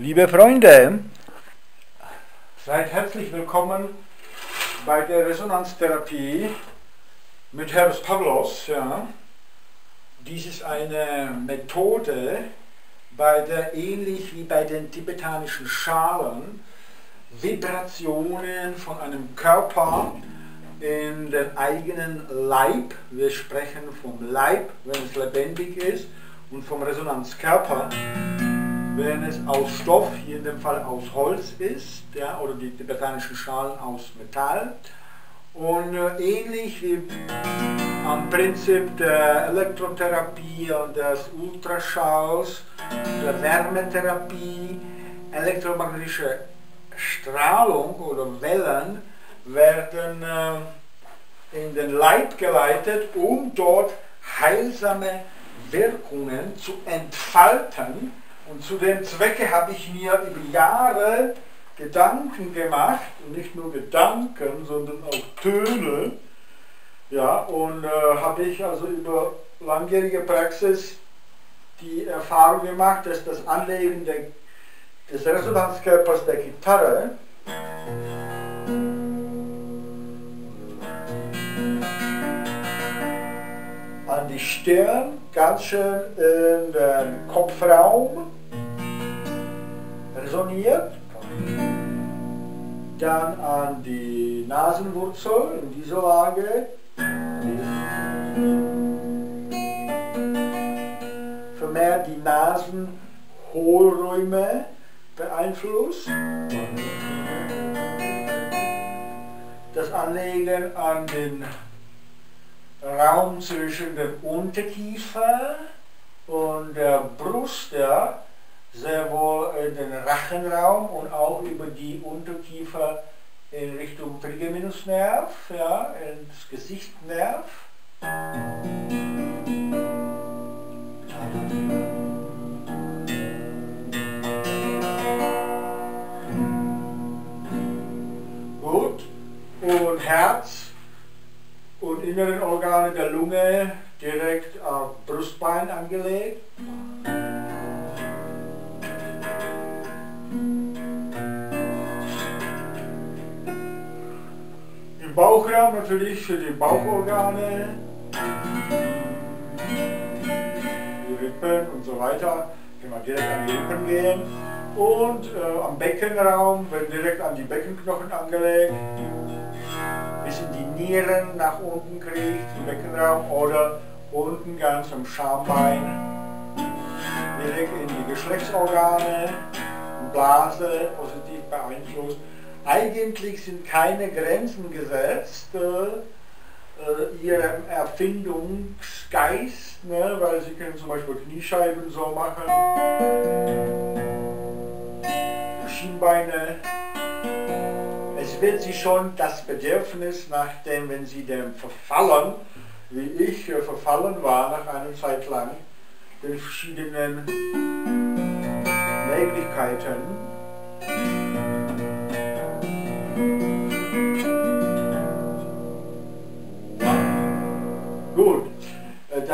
Liebe Freunde, seid herzlich willkommen bei der Resonanztherapie mit Herrn Pavlos. Ja. Dies ist eine Methode, bei der ähnlich wie bei den tibetanischen Schalen Vibrationen von einem Körper in den eigenen Leib, wir sprechen vom Leib, wenn es lebendig ist, und vom Resonanzkörper, wenn es aus Stoff, hier in dem Fall aus Holz ist, ja, oder die tibetanischen Schalen aus Metall. Und äh, ähnlich wie am Prinzip der Elektrotherapie und des Ultraschalls, der Wärmetherapie, elektromagnetische Strahlung oder Wellen werden äh, in den Leib geleitet, um dort heilsame Wirkungen zu entfalten. Und zu dem Zwecke habe ich mir über Jahre Gedanken gemacht, und nicht nur Gedanken, sondern auch Töne. Ja, und äh, habe ich also über langjährige Praxis die Erfahrung gemacht, dass das Anlegen der, des Resonanzkörpers der Gitarre an die Stirn, ganz schön in den Kopfraum resoniert. Dann an die Nasenwurzel in dieser Lage. Vermehrt die Nasenhohlräume beeinflusst. Das Anlegen an den Raum zwischen dem Unterkiefer und der Brust, ja, sehr wohl in den Rachenraum und auch über die Unterkiefer in Richtung Trigeminusnerv, ja, ins Gesichtsnerv. Gut. Und Herz und inneren Organe der Lunge direkt am Brustbein angelegt. Bauchraum natürlich für die Bauchorgane, die Rippen und so weiter, kann man direkt an die Rippen gehen. Und äh, am Beckenraum wird direkt an die Beckenknochen angelegt. Bis in die Nieren nach unten kriegt, im Beckenraum oder unten ganz am Schambein, direkt in die Geschlechtsorgane, Blase positiv beeinflusst. Eigentlich sind keine Grenzen gesetzt äh, ihrem Erfindungsgeist, ne, weil sie können zum Beispiel Kniescheiben so machen, Schienbeine wird sie schon das Bedürfnis nach dem, wenn sie dem verfallen, wie ich äh, verfallen war nach einer Zeit lang, den verschiedenen Möglichkeiten.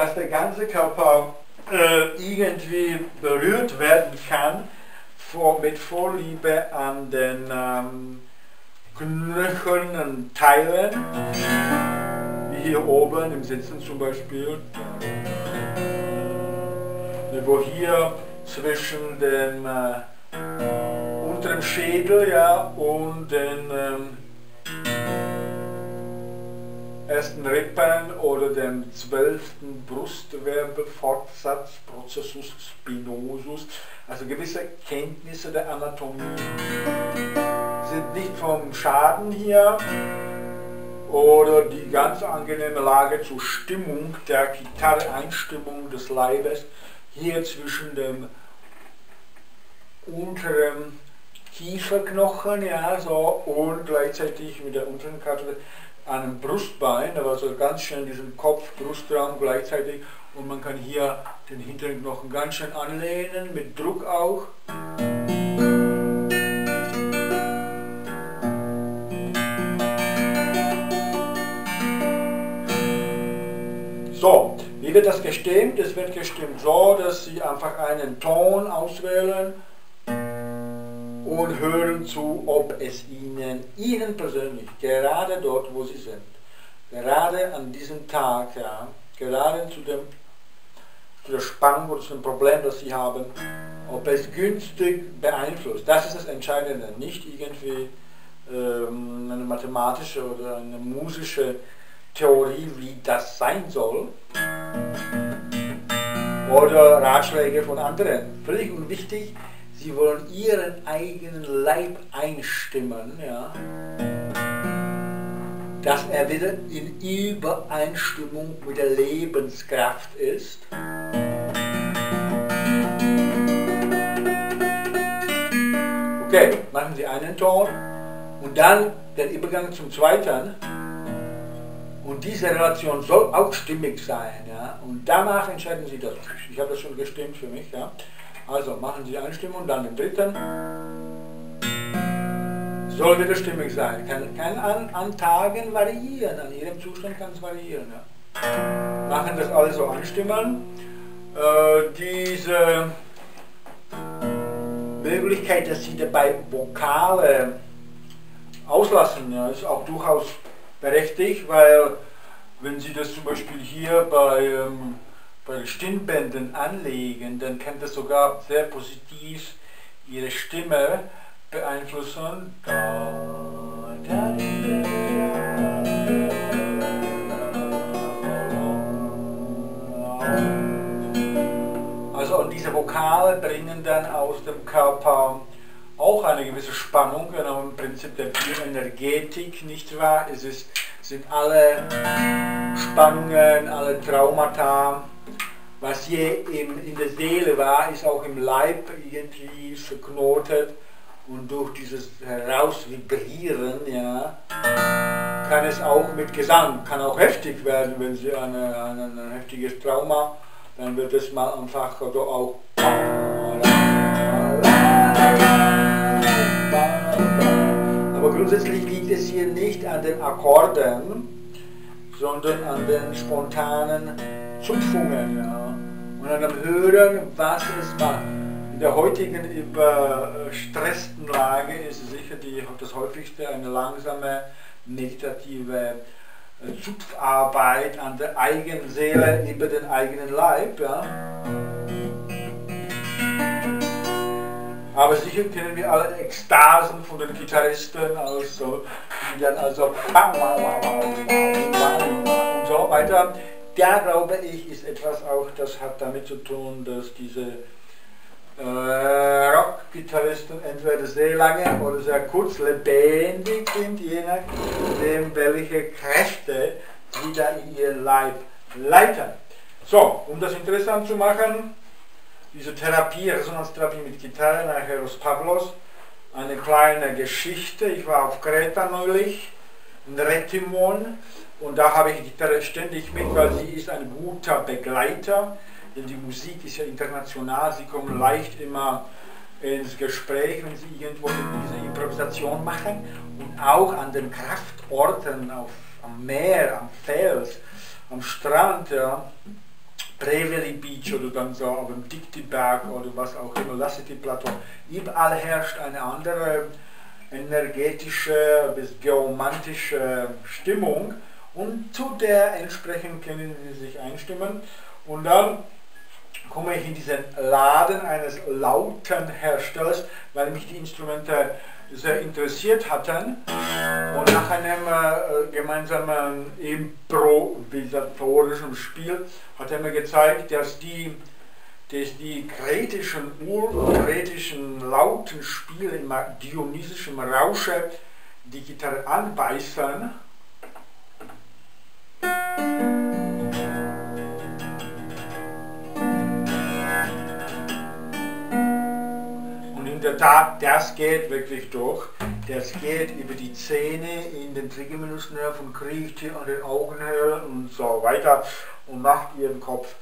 Dass der ganze Körper äh, irgendwie berührt werden kann vor, mit Vorliebe an den ähm, knöchernen Teilen, wie hier oben im Sitzen zum Beispiel, wo hier zwischen dem äh, unteren Schädel ja, und den ähm, ersten Rippen oder dem zwölften Brustwirbelfortsatz, Processus spinosus, also gewisse Kenntnisse der Anatomie. Sind nicht vom Schaden hier oder die ganz angenehme Lage zur Stimmung der Gitarre, Einstimmung des Leibes hier zwischen dem unteren Kieferknochen, ja, so, und gleichzeitig mit der unteren Karte einem Brustbein, aber so ganz schön diesen Kopf-Brustraum gleichzeitig und man kann hier den hinteren Knochen ganz schön anlehnen, mit Druck auch. So, wie wird das gestimmt? Es wird gestimmt so, dass Sie einfach einen Ton auswählen und hören zu, ob es ihnen, ihnen persönlich, gerade dort, wo sie sind, gerade an diesem Tag, ja, gerade zu dem zu der Spannung oder zu dem Problem, das sie haben, ob es günstig beeinflusst. Das ist das Entscheidende, nicht irgendwie ähm, eine mathematische oder eine musische Theorie, wie das sein soll, oder Ratschläge von anderen. Völlig unwichtig, sie wollen ihren eigenen Leib einstimmen, ja, dass er wieder in Übereinstimmung mit der Lebenskraft ist. Okay, machen Sie einen Ton und dann den Übergang zum zweiten. Und diese Relation soll auch stimmig sein. Ja? Und danach entscheiden Sie das. Ich habe das schon gestimmt für mich. Ja? Also machen Sie eine Stimme und dann den dritten. Soll wieder stimmig sein. Kann, kann an, an Tagen variieren. An Ihrem Zustand kann es variieren. Ja? Machen das alles so anstimmen. Äh, diese Möglichkeit, dass Sie dabei Vokale auslassen, ja, ist auch durchaus berechtigt, weil wenn Sie das zum Beispiel hier bei, ähm, bei Stimmbänden anlegen, dann kann das sogar sehr positiv Ihre Stimme beeinflussen. Also und diese Vokale bringen dann aus dem Körper auch eine gewisse Spannung, genau im Prinzip der Bioenergetik, nicht wahr? Es ist, sind alle Spannungen, alle Traumata, was je in, in der Seele war, ist auch im Leib irgendwie verknotet und durch dieses Herausvibrieren, ja, kann es auch mit Gesang, kann auch heftig werden, wenn Sie eine, eine, ein heftiges Trauma, dann wird es mal einfach oder auch aber grundsätzlich liegt es hier nicht an den Akkorden, sondern an den spontanen Zupfungen ja. Und dem Hören, was es macht. In der heutigen überstressten Lage ist sicher die, das häufigste eine langsame meditative äh, Zupfarbeit an der eigenen Seele über den eigenen Leib. Ja. Aber sicher kennen wir alle Ekstasen von den Gitarristen, also, die dann also und so weiter. Der glaube ich ist etwas auch, das hat damit zu tun, dass diese äh, Rock-Gitarristen entweder sehr lange oder sehr kurz lebendig sind, je nachdem welche Kräfte sie da in ihren Leib leiten. So, um das interessant zu machen, diese Therapie, Resonanztherapie mit Gitarre nach Heros Pavlos, eine kleine Geschichte. Ich war auf Kreta neulich, in Retimon, und da habe ich die Gitarre ständig mit, weil sie ist ein guter Begleiter, denn die Musik ist ja international, sie kommen leicht immer ins Gespräch, wenn sie irgendwo diese Improvisation machen. Und auch an den Kraftorten auf, am Meer, am Fels, am Strand, ja, Preveli Beach oder dann so auf dem Dikti-Berg oder was auch immer, Lassity-Plateau, überall herrscht eine andere energetische bis geomantische Stimmung und zu der entsprechend können sie sich einstimmen und dann komme ich in diesen Laden eines lauten Herstellers, weil mich die Instrumente sehr interessiert hatten. Und nach einem äh, gemeinsamen improvisatorischen Spiel hat er mir gezeigt, dass die, dass die kretischen, urkretischen lauten Spiele im dionysischen Rausche die Gitarre anbeißen. Tat, das geht wirklich durch. Das geht über die Zähne in den Trigeminusnerv und kriecht hier an den Augenhöhlen und so weiter und macht ihren Kopf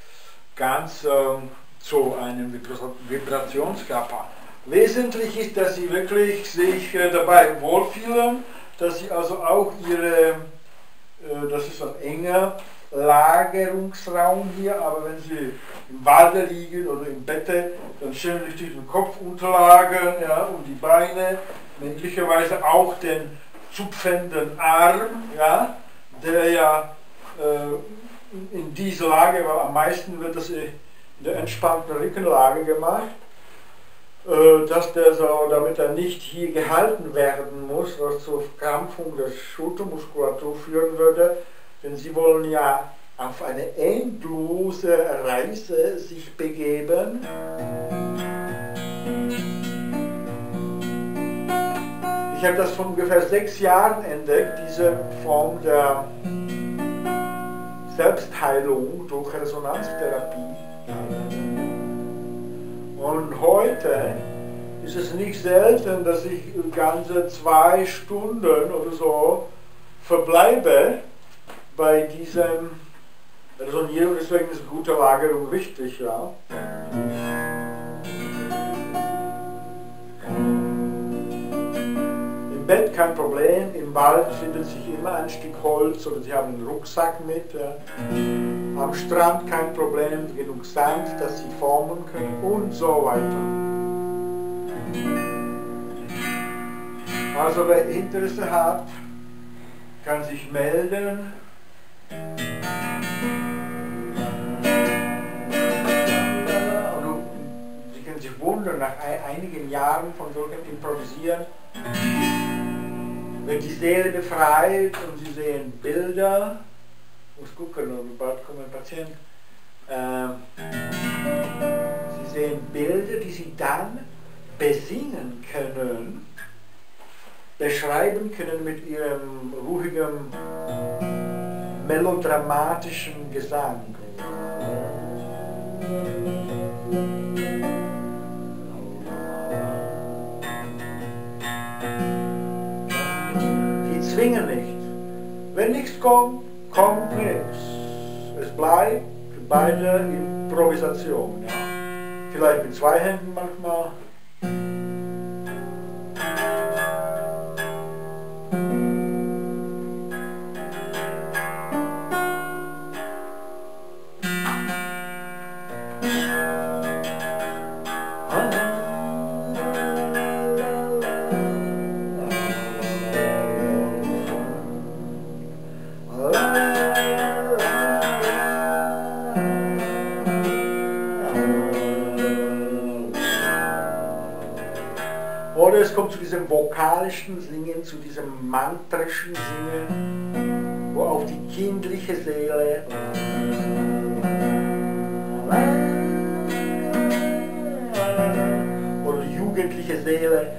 ganz ähm, zu einem Vibrationskörper. Wesentlich ist, dass sie wirklich sich äh, dabei wohlfühlen, dass sie also auch ihre, äh, das ist dann enger, Lagerungsraum hier, aber wenn Sie im Walde liegen oder im Bette, dann schön richtig den Kopf unterlagern ja, und die Beine, möglicherweise auch den zupfenden Arm, ja, der ja äh, in dieser Lage, weil am meisten wird das in der entspannten Rückenlage gemacht, äh, dass der so, damit er nicht hier gehalten werden muss, was zur Krampfung der Schultermuskulatur führen würde, denn sie wollen ja auf eine endlose Reise sich begeben. Ich habe das vor ungefähr sechs Jahren entdeckt, diese Form der Selbstheilung durch Resonanztherapie. Und heute ist es nicht selten, dass ich ganze zwei Stunden oder so verbleibe bei diesem Resonieren. Deswegen ist gute Lagerung wichtig. Ja. Im Bett kein Problem, im Wald findet sich immer ein Stück Holz oder Sie haben einen Rucksack mit. Ja. Am Strand kein Problem, genug Sand, dass Sie formen können und so weiter. Also wer Interesse hat, kann sich melden. Nach einigen Jahren von solchen Improvisieren wird die Seele befreit und Sie sehen Bilder. Ich muss gucken, bald kommt ein Patient. Ähm, Sie sehen Bilder, die Sie dann besingen können beschreiben können mit ihrem ruhigen, melodramatischen Gesang. Zwingen nicht. Wenn nichts kommt, kommt nichts. Es bleibt beide Improvisation. Ja. Vielleicht mit zwei Händen manchmal. Oder es kommt zu diesem vokalischen Singen, zu diesem mantrischen Singen, wo auch die kindliche Seele oder jugendliche Seele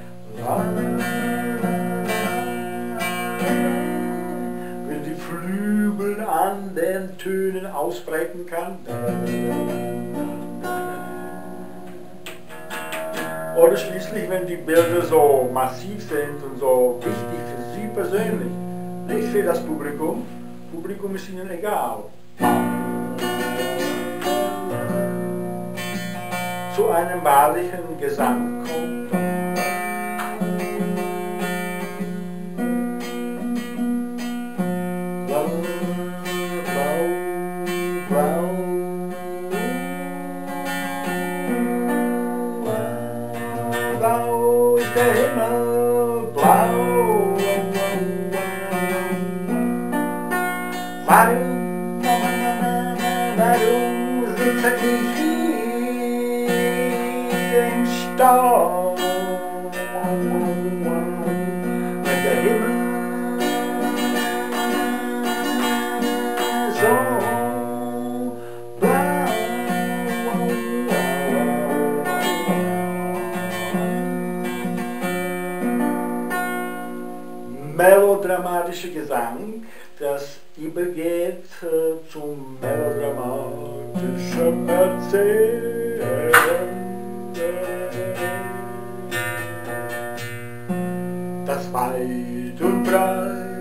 wenn die Flügel an den Tönen ausbreiten kann. Oder schließlich, wenn die Bilder so massiv sind und so wichtig für Sie persönlich, nicht für das Publikum, Publikum ist Ihnen egal. Zu einem wahrlichen Gesang kommt. Warum, warum sitze ich hier? Übergeht äh, zum melodramatischen Erzählen. Das weit und breit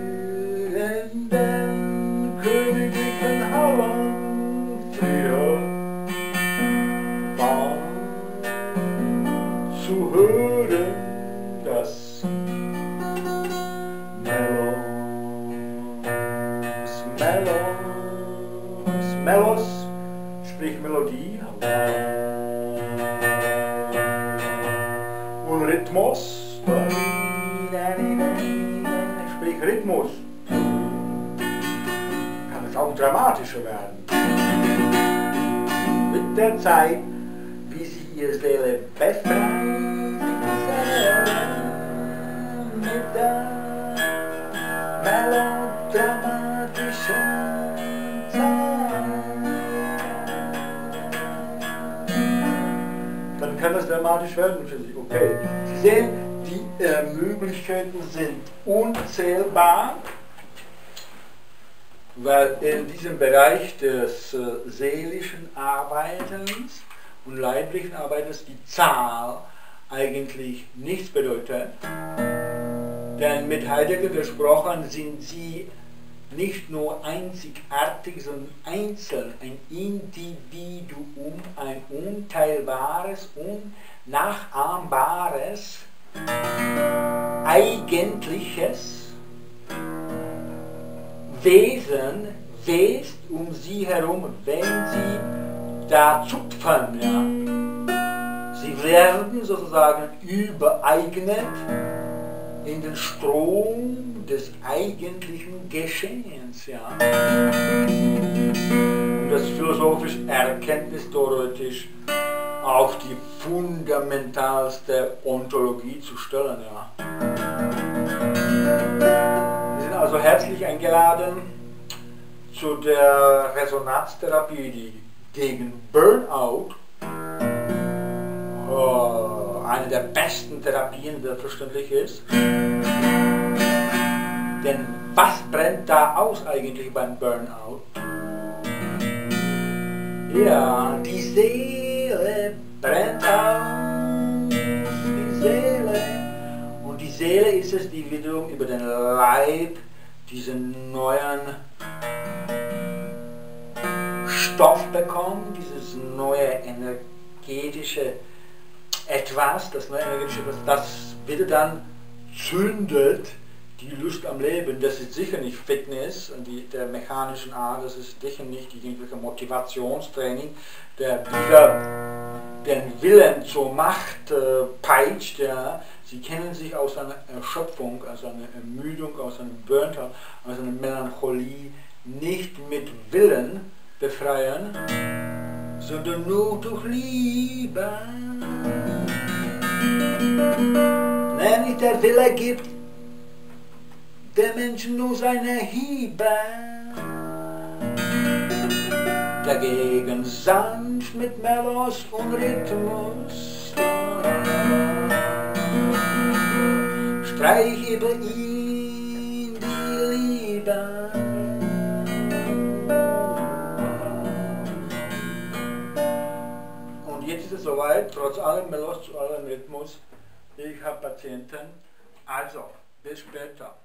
Rhythmus. Sprich Rhythmus. Kann es auch dramatischer werden. Mit der Zeit, wie sie ihr Seele befreit, mit der melodramatischen dann kann das dramatisch werden für Sie. Okay. Sehen, die äh, Möglichkeiten sind unzählbar, weil in diesem Bereich des äh, seelischen Arbeitens und leiblichen Arbeitens die Zahl eigentlich nichts bedeutet. Denn mit Heidegger gesprochen sind sie nicht nur einzigartig, sondern einzeln, ein Individuum, ein unteilbares, unnachahmbares, eigentliches Wesen west um sie herum, wenn sie da zupfen. Ja. Sie werden sozusagen übereignet in den Strom des eigentlichen Geschehens. Ja. Um das philosophisch erkenntnistheoretisch auf die fundamentalste Ontologie zu stellen. Ja. Wir sind also herzlich eingeladen zu der Resonanztherapie, die gegen Burnout oh, eine der besten Therapien selbstverständlich ist. Denn was brennt da aus eigentlich beim Burnout? Ja, die Seele brennt aus, die Seele. Und die Seele ist es, die wiederum über den Leib diesen neuen Stoff bekommt, dieses neue energetische etwas, das neue energetische etwas, das wieder dann zündet die Lust am Leben. Das ist sicher nicht Fitness und die, der mechanischen Art, das ist sicher nicht irgendwelche Motivationstraining, der wieder den Willen zur Macht äh, peitscht. Ja. Sie kennen sich aus einer Erschöpfung, aus einer Ermüdung, aus einem Burnout, aus einer Melancholie nicht mit Willen befreien, sondern nur durch Liebe. Nämlich der Wille gibt der Menschen nur seine Hiebe. Dagegen sanft mit Melos und Rhythmus streich über ihn die Liebe. Und jetzt ist es soweit, trotz allem Melos, zu allem Rhythmus, ich habe Patienten. Also, bis später.